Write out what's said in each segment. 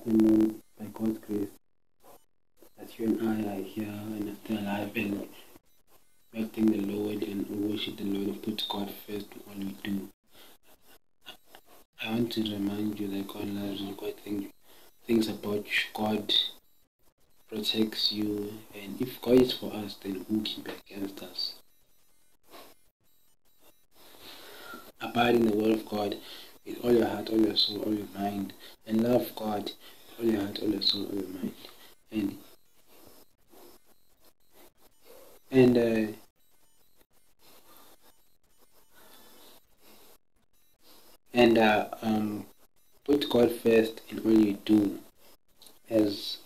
afternoon by God's grace that you and I are here and are still alive and we thank the Lord and worship the Lord and put God first in all we do. I want to remind you that God loves and God thinks things about you. God protects you and if God is for us then who can be against us? Abide in the word of God all your heart, all your soul, all your mind, and love God. All your heart, all your soul, all your mind, and and uh, and uh, um, put God first in all you do, as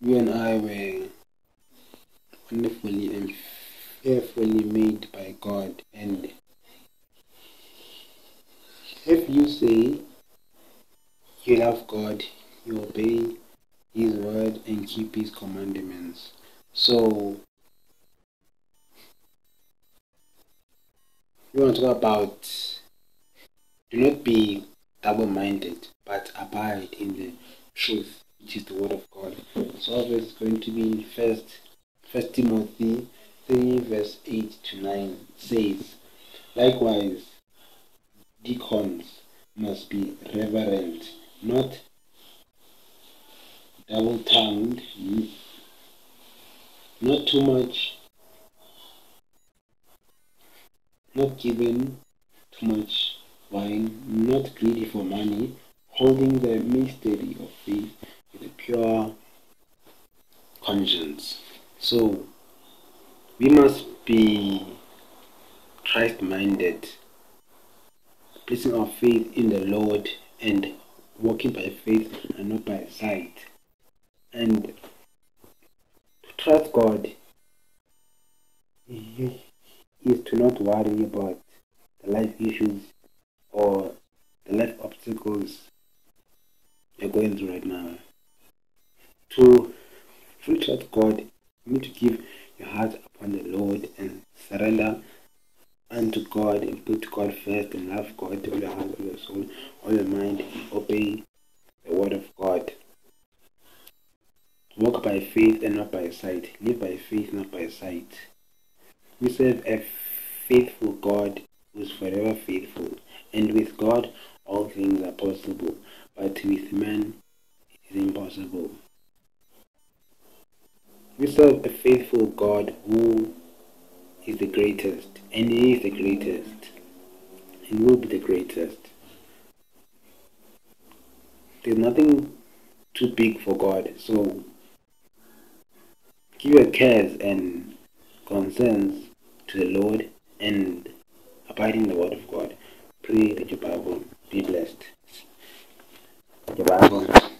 you and I were wonderfully and fearfully made by God, and if you say you love God, you obey His word and keep His commandments. So, we want to talk about do not be double minded, but abide in the truth, which is the word of God. So, it's going to be first, First Timothy 3, verse 8 to 9 says, Likewise, deacons must be reverent, not double tongued, not too much, not given too much wine, not greedy for money, holding the mystery of faith with a pure conscience. So, we must be Christ minded placing our faith in the Lord and walking by faith and not by sight. And trust God is to not worry about the life issues or the life obstacles you're going through right now. To fully trust God, you need to give your heart upon the Lord and surrender unto God and put God first and love God with all your heart, all your soul, all your mind, and obey the word of God. Walk by faith and not by sight. Live by faith, not by sight. We serve a faithful God who is forever faithful, and with God all things are possible, but with man it is impossible. We serve a faithful God who is the greatest, and He is the greatest and will be the greatest. There's nothing too big for God, so give your cares and concerns to the Lord and abide in the Word of God. Pray that your Bible be blessed. The Bible.